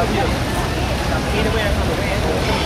Ele vai acabar.